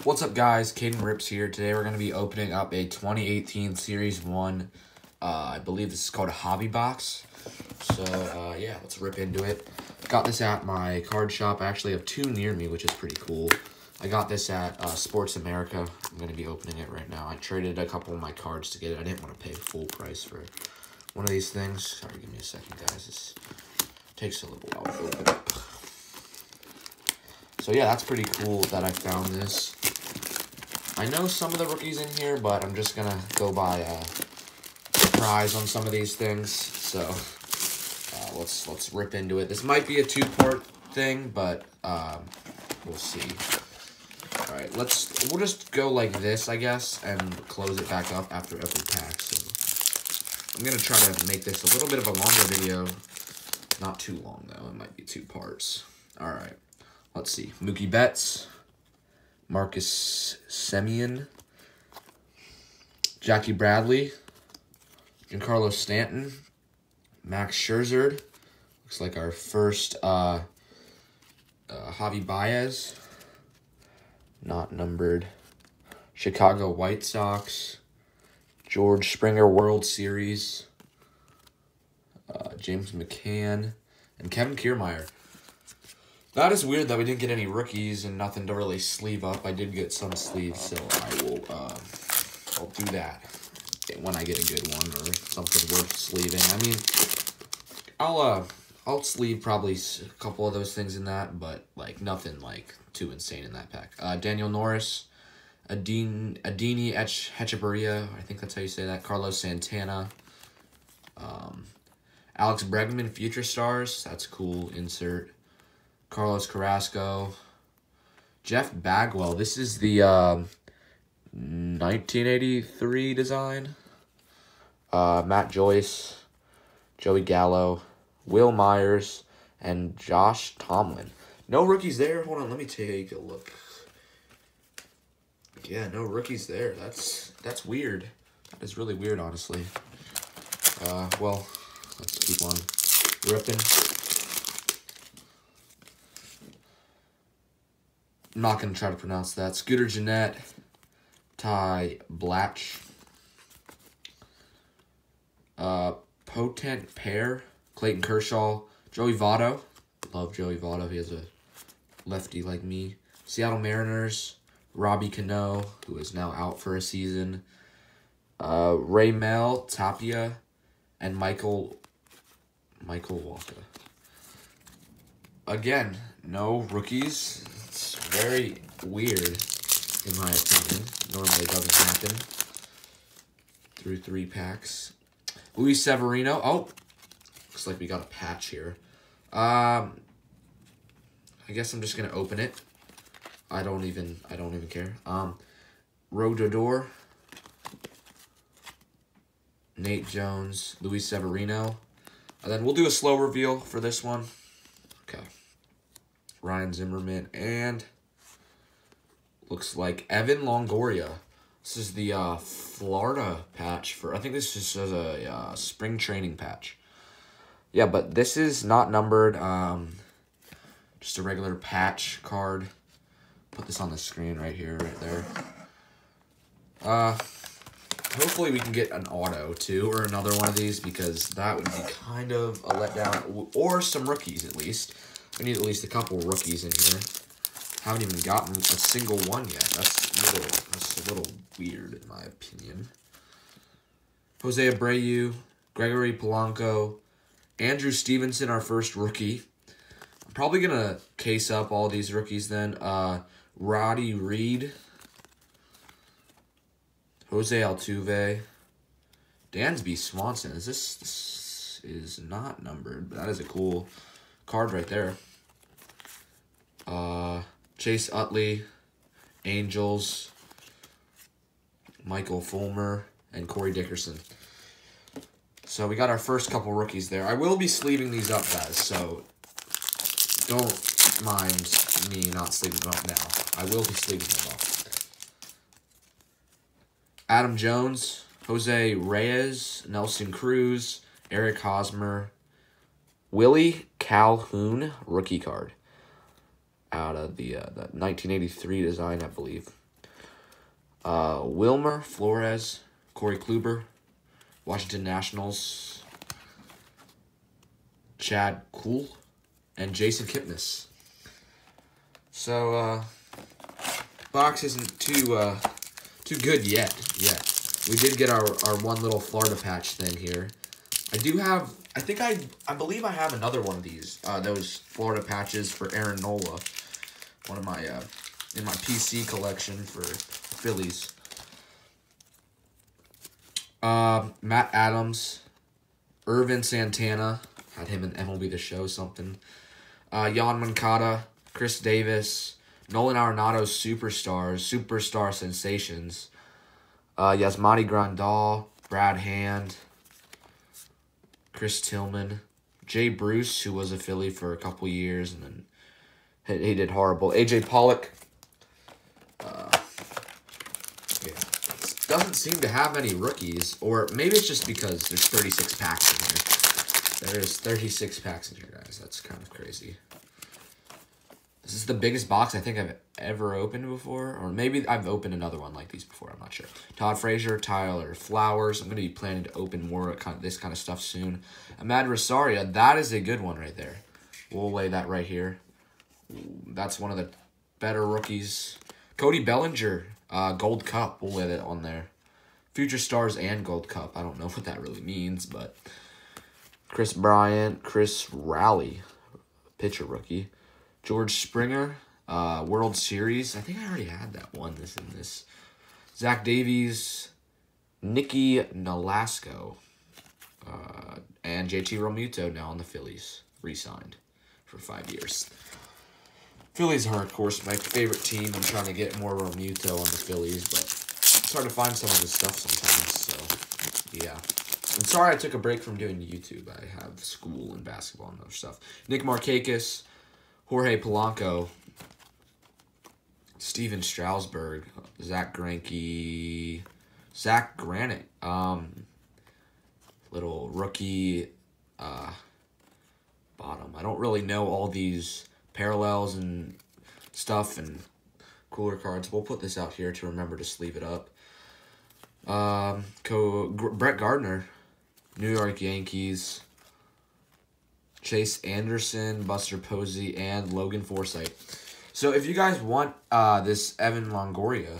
What's up, guys? Kaden Rips here. Today we're going to be opening up a 2018 Series 1. Uh, I believe this is called a Hobby Box. So, uh, yeah, let's rip into it. Got this at my card shop. I actually have two near me, which is pretty cool. I got this at uh, Sports America. I'm going to be opening it right now. I traded a couple of my cards to get it. I didn't want to pay full price for one of these things. Sorry, give me a second, guys. This takes a little while to open up. So yeah, that's pretty cool that I found this. I know some of the rookies in here, but I'm just gonna go by uh, prize on some of these things. So uh, let's let's rip into it. This might be a two-part thing, but um, we'll see. All right, let's we'll just go like this, I guess, and close it back up after every pack. So I'm gonna try to make this a little bit of a longer video. Not too long though. It might be two parts. All right. Let's see. Mookie Betts, Marcus Semien, Jackie Bradley, Giancarlo Stanton, Max Scherzer. Looks like our first uh, uh, Javi Baez. Not numbered. Chicago White Sox. George Springer World Series. Uh, James McCann. And Kevin Kiermaier. That is weird that we didn't get any rookies and nothing to really sleeve up. I did get some sleeves, so I will uh, I'll do that when I get a good one or something worth sleeving. I mean, I'll uh I'll sleeve probably a couple of those things in that, but like nothing like too insane in that pack. Uh, Daniel Norris, Adine Adini Etch Hechavarria, I think that's how you say that. Carlos Santana, um, Alex Bregman, Future Stars. That's cool. Insert. Carlos Carrasco, Jeff Bagwell. This is the um, 1983 design. Uh, Matt Joyce, Joey Gallo, Wil Myers, and Josh Tomlin. No rookies there. Hold on, let me take a look. Yeah, no rookies there. That's that's weird. That is really weird, honestly. Uh, well, let's keep on ripping. I'm not going to try to pronounce that. Scooter Gennett, Ty Blach, uh, Potent Pair, Clayton Kershaw, Joey Votto. Love Joey Votto. He has a lefty like me. Seattle Mariners, Robbie Cano, who is now out for a season. Uh, Raimel, Tapia, and Michael Michael Walker. Again, no rookies very weird, in my opinion. Normally doesn't happen. Through three packs. Luis Severino. Oh, looks like we got a patch here. Um, I guess I'm just gonna open it. I don't even. I don't even care. Um, Rodador. Nate Jones, Luis Severino. And then we'll do a slow reveal for this one. Okay. Ryan Zimmerman and looks like Evan Longoria. This is the uh, Florida patch for, I think this is a uh, spring training patch. Yeah, but this is not numbered. Um, just a regular patch card. Put this on the screen right here, right there. Uh, hopefully we can get an auto too, or another one of these, because that would be kind of a letdown. Or some rookies at least. We need at least a couple rookies in here. Haven't even gotten a single one yet. That's a little, that's a little weird, in my opinion. Jose Abreu, Gregory Polanco, Andrew Stevenson, our first rookie. I'm probably going to case up all these rookies then. Uh, Roddy Reed, Jose Altuve, Dansby Swanson. Is this, this is not numbered, but that is a cool card right there. Uh, Chase Utley, Angels, Michael Fulmer, and Corey Dickerson. So we got our first couple rookies there. I will be sleeving these up, guys, so don't mind me not sleeving them up now. I will be sleeving them up. Adam Jones, Jose Reyes, Nelson Cruz, Eric Hosmer, Willie Calhoun, rookie card out of the, uh, the 1983 design, I believe. Uh, Wilmer Flores, Corey Kluber, Washington Nationals, Chad Kuhl, and Jason Kipnis. So, uh, box isn't too, uh, too good yet. Yet. We did get our, our one little Florida patch thing here. I do have, I think I, I believe I have another one of these, uh, those Florida patches for Aaron Nola. One of my, uh, in my PC collection for Phillies. Uh, Matt Adams, Ervin Santana, had him in MLB The Show something. Uh, Jan Moncada, Chris Davis, Nolan Arenado superstars, superstar sensations. Uh, Yasmani Grandal, Brad Hand, Chris Tillman, Jay Bruce, who was a Philly for a couple years, and then he, did horrible. AJ Pollock, uh, Yeah, doesn't seem to have any rookies, or maybe it's just because there's 36 packs in here. There's 36 packs in here, guys. That's kind of crazy. This is the biggest box I think I've ever opened before, or maybe I've opened another one like these before. I'm not sure. Todd Frazier, Tyler Flowers. I'm going to be planning to open more kind of this kind of stuff soon. Amed Rosario, that is a good one right there. We'll lay that right here. That's one of the better rookies. Cody Bellinger, uh, Gold Cup, we'll let it on there. Future Stars and Gold Cup. I don't know what that really means, but Kris Bryant, Chris Rally, pitcher rookie. George Springer, uh, World Series. I think I already had that one. This in this. Zach Davies, Nicky Nolasco, uh, and JT Realmuto now on the Phillies, re-signed for five years. Phillies are, of course, my favorite team. I'm trying to get more Realmuto on the Phillies, but it's hard to find some of his stuff sometimes. So, yeah. I'm sorry I took a break from doing YouTube. I have school and basketball and other stuff. Nick Markakis, Jorge Polanco, Stephen Strasburg, Zack Greinke, Zack Granite, um, little rookie uh, bottom. I don't really know all these parallels and stuff and cooler cards. We'll put this out here to remember to sleeve it up. Um, co Brett Gardner, New York Yankees. Chase Anderson, Buster Posey, and Logan Forsythe. So if you guys want uh, this Evan Longoria,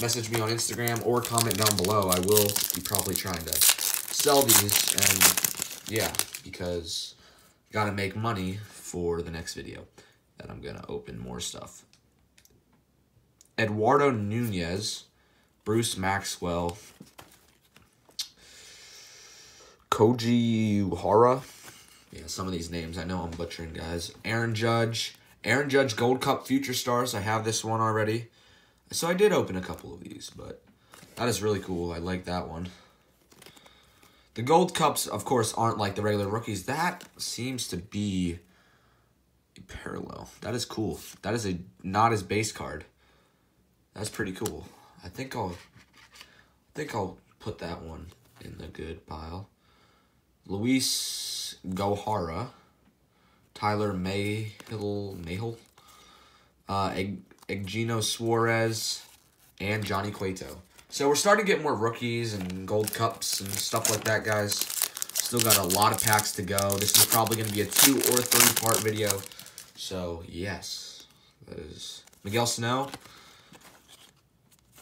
message me on Instagram or comment down below. I will be probably trying to sell these and yeah, because got to make money for the next video that I'm going to open more stuff. Eduardo Nunez, Bruce Maxwell, Koji Uehara. Yeah, some of these names I know I'm butchering, guys. Aaron Judge. Aaron Judge Gold Cup Future Stars. I have this one already. So I did open a couple of these, but that is really cool. I like that one. The Gold Cups, of course, aren't like the regular rookies. That seems to be parallel. That is cool. That is a not as base card. That's pretty cool. I think I'll I think I'll put that one in the good pile. Luis Gohara, Tyler Mayhill, Mayhill, uh, Eugenio Suarez, and Johnny Cueto. So we're starting to get more rookies and gold cups and stuff like that, guys. Still got a lot of packs to go. This is probably going to be a two or three part video. So, yes, that is Miguel Sano,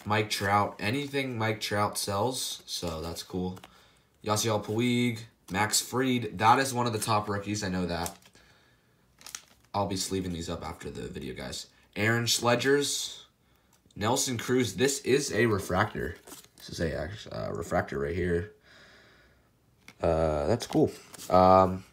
Mike Trout, anything Mike Trout sells, so that's cool. Yasiel Puig, Max Fried, that is one of the top rookies, I know that. I'll be sleeving these up after the video, guys. Aaron Slegers, Nelson Cruz, this is a refractor. This is a uh, refractor right here. Uh, that's cool. Um,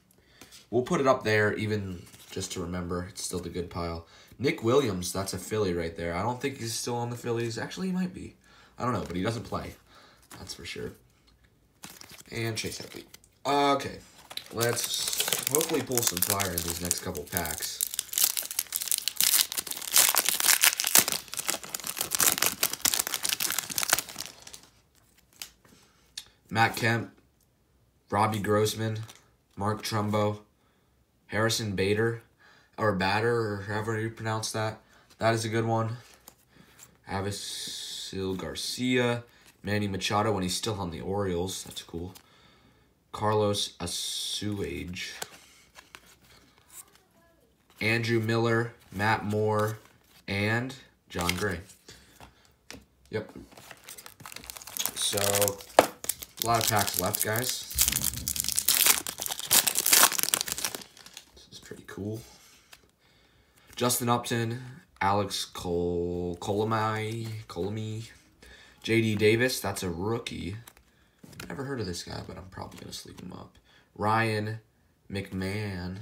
we'll put it up there even just to remember. It's still the good pile. Nick Williams, that's a Philly right there. I don't think he's still on the Phillies. Actually, he might be. I don't know, but he doesn't play. That's for sure. And Chase Headley. Okay, let's hopefully pull some fire in these next couple packs. Matt Kemp, Robbie Grossman, Mark Trumbo, Harrison Bader, or Batter, or however you pronounce that. That is a good one. Avisail Garcia. Manny Machado when he's still on the Orioles. That's cool. Carlos Asuaje. Andrew Miller, Matt Moore, and Jon Gray. Yep. So, a lot of packs left, guys. This is pretty cool. Justin Upton, Alex Col Colomai, Colomai, JD Davis, that's a rookie. Never heard of this guy, but I'm probably going to sleep him up. Ryan McMahon.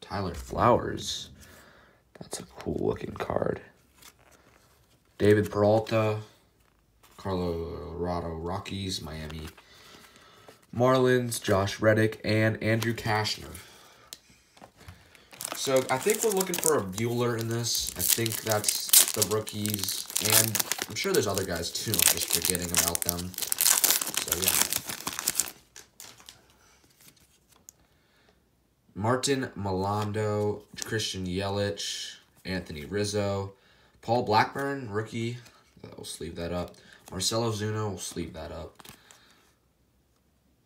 Tyler Flowers. That's a cool looking card. David Peralta. Colorado Rockies, Miami Marlins, Josh Reddick, and Andrew Cashner. So I think we're looking for a Buehler in this. I think that's the rookies, and I'm sure there's other guys too. I'm just forgetting about them. So yeah. Martin Malando, Christian Yelich, Anthony Rizzo, Paul Blackburn, rookie. I'll sleeve that up. Marcell Ozuna, we'll sleeve that up.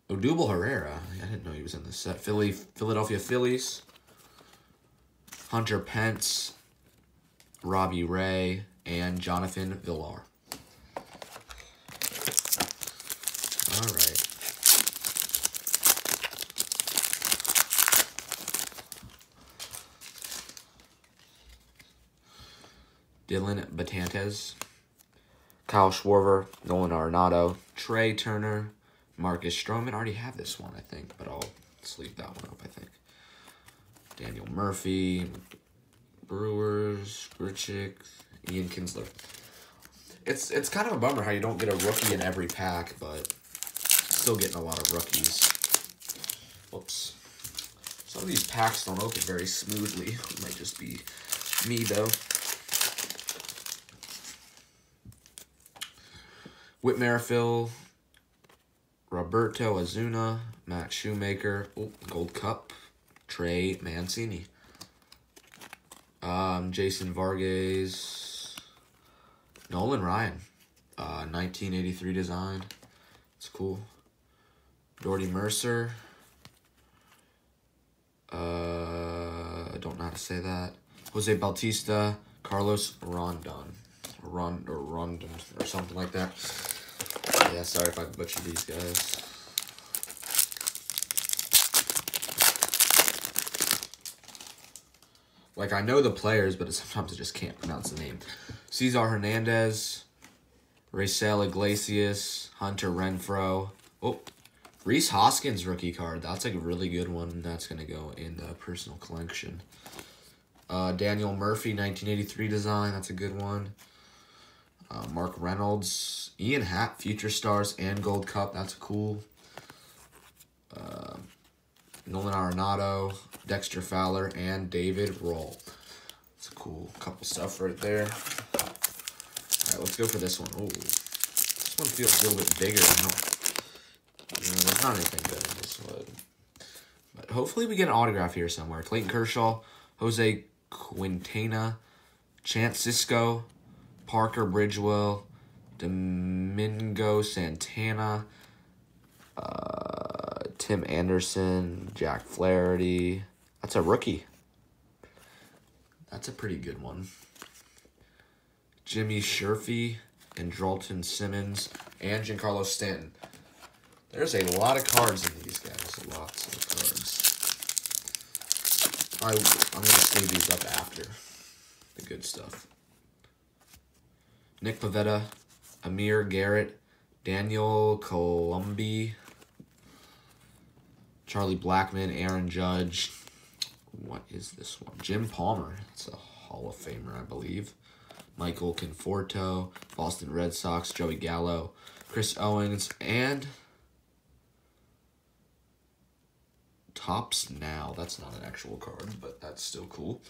Odubel Herrera, I didn't know he was in the set. Philly, Philadelphia Phillies. Hunter Pence, Robbie Ray, and Jonathan Villar. All right. Dellin Betances, Kyle Schwarber, Nolan Arenado, Trea Turner, Marcus Stroman. I already have this one, I think, but I'll sleep that one up, I think. Daniel Murphy, Brewers, Grichuk, Ian Kinsler. It's it's kind of a bummer how you don't get a rookie in every pack, but still getting a lot of rookies. Whoops. Some of these packs don't open very smoothly. It might just be me, though. Whit Merrifield, Roberto Azuna, Matt Shoemaker, oh, Gold Cup, Trey Mancini. Um, Jason Vargas, Nolan Ryan, uh, 1983 design. It's cool. Dorty Mercer. Uh, I don't know how to say that. Jose Bautista, Carlos Rondon, Rond or Rondon or something like that. Yeah, sorry if I butchered these guys. Like, I know the players, but sometimes I just can't pronounce the name. Cesar Hernandez, Raisel Iglesias, Hunter Renfroe. Oh, Rhys Hoskins rookie card. That's like a really good one. That's going to go in the personal collection. Uh, Daniel Murphy, 1983 design. That's a good one. Uh, Mark Reynolds, Ian Happ, Future Stars, and Gold Cup. That's cool. Uh, Nolan Arenado, Dexter Fowler, and David Roll. It's a cool couple stuff right there. All right, let's go for this one. Oh, this one feels a little bit bigger. You know, there's not anything good in this one. But hopefully we get an autograph here somewhere. Clayton Kershaw, Jose Quintana, Chance Sisco, Parker Bridwell, Domingo Santana, uh, Tim Anderson, Jack Flaherty. That's a rookie. That's a pretty good one. Jimmy Sherfy and Drolton Simmons and Giancarlo Stanton. There's a lot of cards in these guys. Lots of cards. I, I'm going to save these up after the good stuff. Nick Pivetta, Amir Garrett, Daniel Columbi, Charlie Blackmon, Aaron Judge. What is this one? Jim Palmer. It's a Hall of Famer, I believe. Michael Conforto, Boston Red Sox, Joey Gallo, Chris Owings, and Topps Now. That's not an actual card, but that's still cool.